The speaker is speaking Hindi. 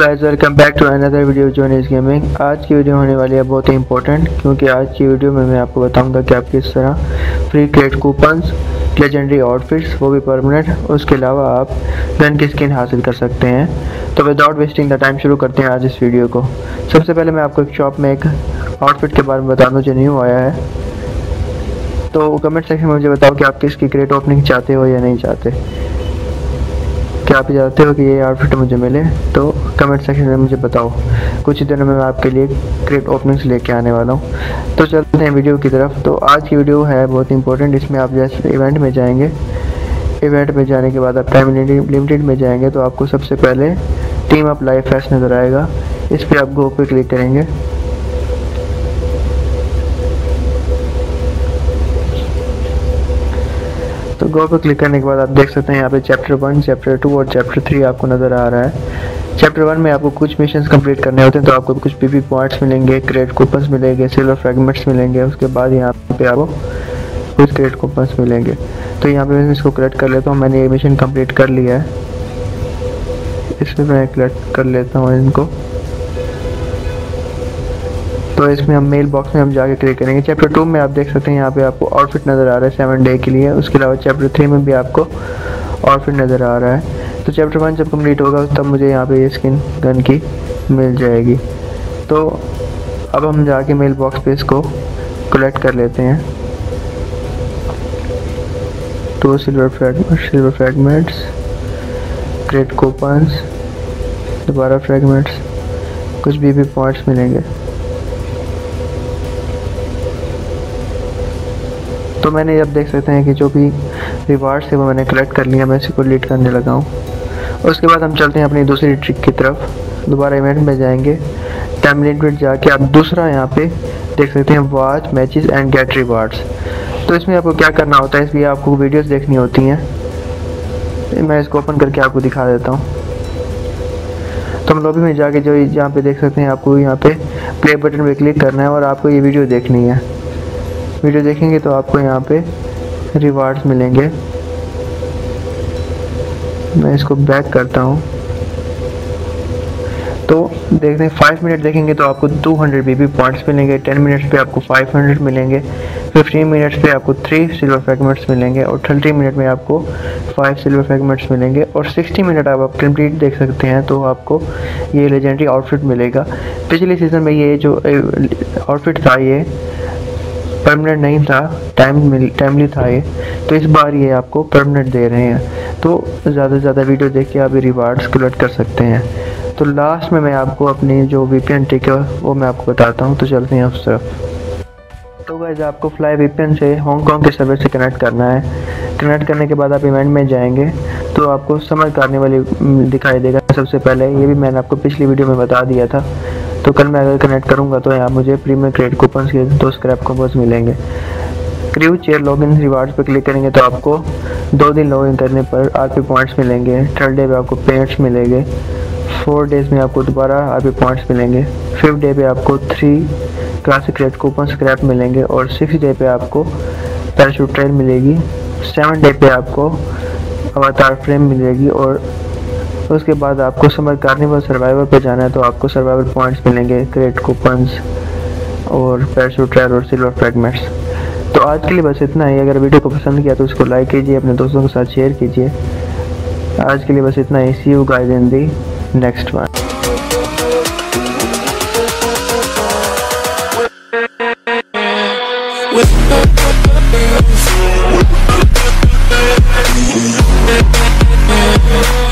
Guys welcome back to another video zone is gaming आज की वीडियो होने वाली है बहुत ही इंपॉर्टेंट क्योंकि आज की वीडियो में मैं आपको बताऊँगा कि आप किस तरह free crate coupons legendary outfits वो भी परमानेंट उसके अलावा आप गन की स्किन हासिल कर सकते हैं। तो विदाउट वेस्टिंग द टाइम शुरू करते हैं आज इस वीडियो को। सबसे पहले मैं आपको एक शॉप में एक आउटफिट के बारे में बता दूँ जो न्यू आया है। तो कमेंट सेक्शन में मुझे बताओ कि आप किसकी क्रेट ओपनिंग चाहते हो या नहीं चाहते। क्या आप चाहते हो कि ये आउटफिट मुझे मिले? तो कमेंट सेक्शन में मुझे बताओ। कुछ ही दिनों में मैं आपके लिए क्रिकेट ओपनिंग्स लेके आने वाला हूँ। तो चलते हैं वीडियो की तरफ़। तो आज की वीडियो है बहुत इंपॉर्टेंट इसमें आप जैसे इवेंट में जाएँगे। इवेंट में जाने के बाद आप टाइम लिमिटेड में जाएँगे तो आपको सबसे पहले टीम अप लाइव फैस नज़र आएगा। इस पर आप गो पे क्लिक करेंगे। गो पे क्लिक करने के बाद आप देख सकते हैं यहाँ पे चैप्टर वन चैप्टर टू और चैप्टर थ्री आपको नज़र आ रहा है। चैप्टर वन में आपको कुछ मिशन कंप्लीट करने होते हैं तो आपको कुछ पीपी पॉइंट्स मिलेंगे क्रेड कूपन्स मिलेंगे सिल्वर फ्रेगमेंट्स मिलेंगे, उसके बाद यहाँ पे आपको कुछ क्रेड कूपन्स मिलेंगे। तो यहाँ पे मैं इसको कलेक्ट कर लेता हूँ, मैंने ये मिशन कंप्लीट कर लिया है। इसमें मैं कलेक्ट कर लेता हूँ इनको। तो इसमें हम मेल बॉक्स में हम जाके क्लिक करेंगे। चैप्टर टू में आप देख सकते हैं यहाँ पे आपको आउटफिट नज़र आ रहा है सेवन डे के लिए। उसके अलावा चैप्टर थ्री में भी आपको आउटफिट नज़र आ रहा है। तो चैप्टर वन जब कंप्लीट होगा, तब मुझे यहाँ पे ये स्किन गन की मिल जाएगी। तो अब हम जाके मेल बॉक्स पे इसको कलेक्ट कर लेते हैं। Two silver fragment silver fragments crate coupons दोबारा फ्रेगमेंट्स कुछ भी भी पॉइंट्स मिलेंगे। तो मैंने अब देख सकते हैं कि जो भी रिवार्ड्स थे वो मैंने कलेक्ट कर लिया मैं इसी को लीड करने लगा हूँ। उसके बाद हम चलते हैं अपनी दूसरी ट्रिक की तरफ़। दोबारा इवेंट में जाएँगे। टाइम लिमिट जाके आप दूसरा यहाँ पे देख सकते हैं watch matches and get rewards तो इसमें आपको क्या करना होता है? इसलिए आपको वीडियोस देखनी होती हैं। मैं इसको ओपन करके आपको दिखा देता हूँ। तो हम लॉबी में जाके जो यहाँ पे देख सकते हैं आपको यहाँ पे प्ले बटन पे क्लिक करना है और आपको ये वीडियो देखनी है। वीडियो देखेंगे तो आपको यहाँ पे रिवार्ड्स मिलेंगे। मैं इसको बैक करता हूँ। तो देखते हैं फाइव मिनट देखेंगे तो आपको 200 हंड्रेड बी पॉइंट्स मिलेंगे टेन मिनट्स पे आपको 500 मिलेंगे फिफ्टीन मिनट्स पे आपको थ्री सिल्वर फ्रेगमेंट्स मिलेंगे और थर्टी मिनट में आपको फाइव सिल्वर फ्रेगमेंट्स मिलेंगे और सिक्सटी मिनट आप, आप कंप्लीट देख सकते हैं तो आपको ये लेजेंडरी आउटफिट मिलेगा। पिछले सीज़न में ये जो आउटफिट था ये परमानेंट नहीं था टाइम टाइमली था ये। तो इस बार ये आपको परमानेंट दे रहे हैं। तो ज़्यादा से ज़्यादा वीडियो देख के आप रिवार्ड्स कलेक्ट कर सकते हैं। तो लास्ट में मैं आपको अपनी जो वी पी टिक है, वो मैं आपको बताता हूँ। तो चलते हैं उस तरफ़ तो वैसे आपको फ्लाई वीपीएन से हांगकॉन्ग के सर्वर से कनेक्ट करना है। कनेक्ट करने के बाद आप इवेंट में जाएँगे। तो आपको समझ करने वाली दिखाई देगा सबसे पहले। ये भी मैंने आपको पिछली वीडियो में बता दिया था। तो कल मैं अगर कनेक्ट करूँगा तो यहाँ मुझे प्रीमियर क्रेडिट कूपन के दो स्क्रैप कूपन्स मिलेंगे। क्रू चेयर लॉगिन रिवार्ड्स पर क्लिक करेंगे तो आपको दो दिन लॉगिन करने पर आर पी पॉइंट्स मिलेंगे। थर्ड डे पे आपको पेंट्स मिलेंगे। फोर डेज़ में आपको दोबारा आर पी पॉइंट्स मिलेंगे। फिफ्थ डे पे आपको three classic credit coupon scrap मिलेंगे और सिक्स डे पे आपको पैराशूट ट्रेन मिलेगी। सेवन डे पे आपको अवतार फ्रेम मिलेगी और उसके बाद आपको समर कार्निवल सर्वाइवर पर जाना है तो आपको सर्वाइवल पॉइंट्स मिलेंगे क्रेट कूपन्स और पैराशूट ट्रायल और सिल्वर फ्रेगमेंट्स तो आज के लिए बस इतना ही। अगर वीडियो को पसंद किया तो उसको लाइक कीजिए, अपने दोस्तों के साथ शेयर कीजिए। आज के लिए बस इतना ही। See you guys in the next one We'll be right back.